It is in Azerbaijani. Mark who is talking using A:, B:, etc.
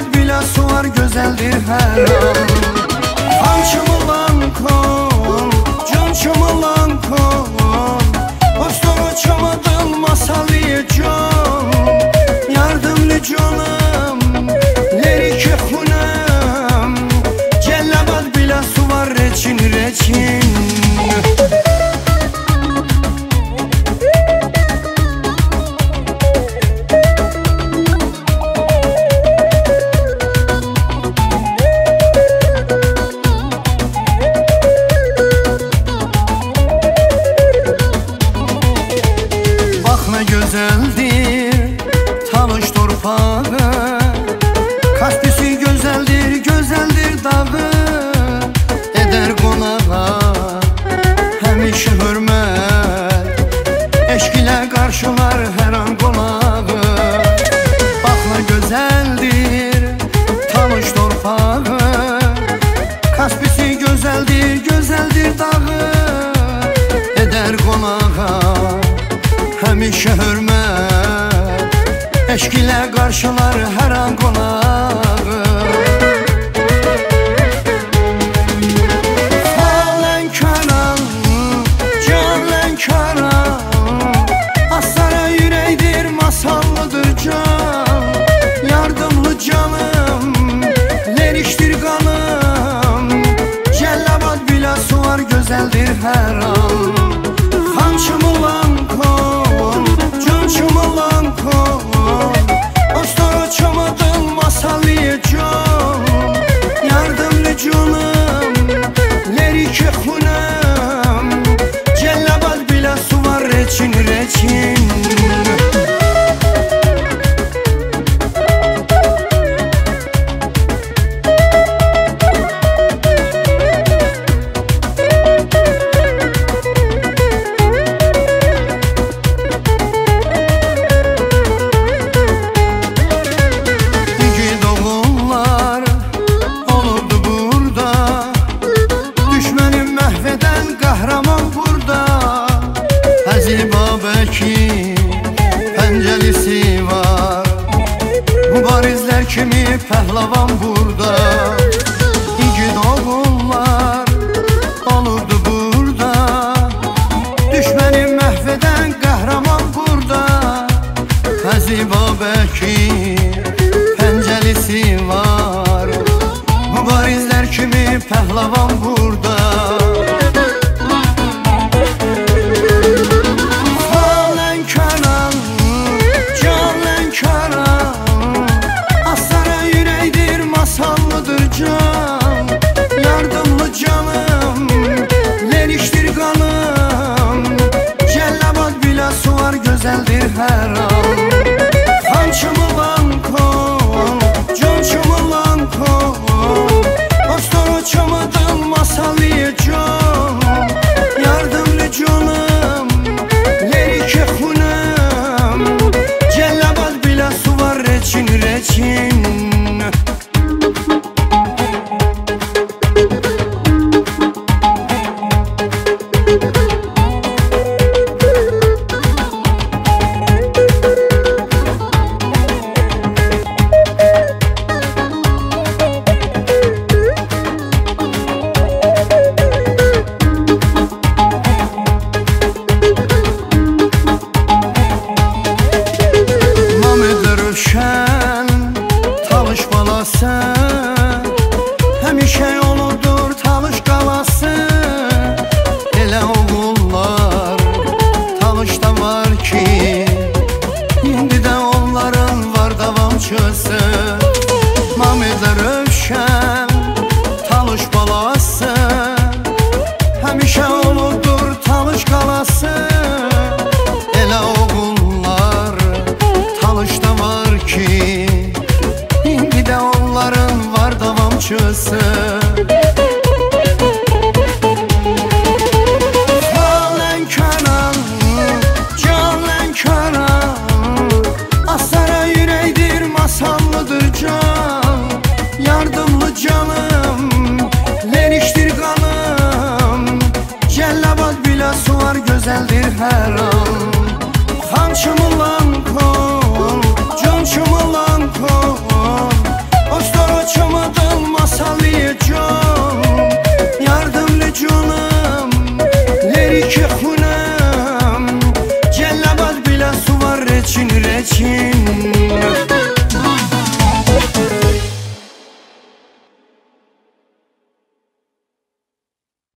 A: Sular bila sular gözeldir her an. Hamşımı lan kon, canşımı lan kon Dostunu çamadın masal diye Bakar her an konağı. Bakla gözeldir Tanış torpağı. Kaspisi gözeldir Gözeldir dağı. Eder konağa Həmişə hörmət Eşkilə qarşılar her an Bəki pəncəlisi var. Mübarizlər kimi pəhləvan burada? İki doğumlar olurdu burada. Düşmənim məhvədən qəhrəman burada. Həziba bəki pəncəlisi var. Mübarizlər kimi pəhləvan burada masal Mamed Rövşən Talış balası. Həmişə oludur talış qalası. Elə oğullar talışda var ki İndi də onların var davamçısı geldir her an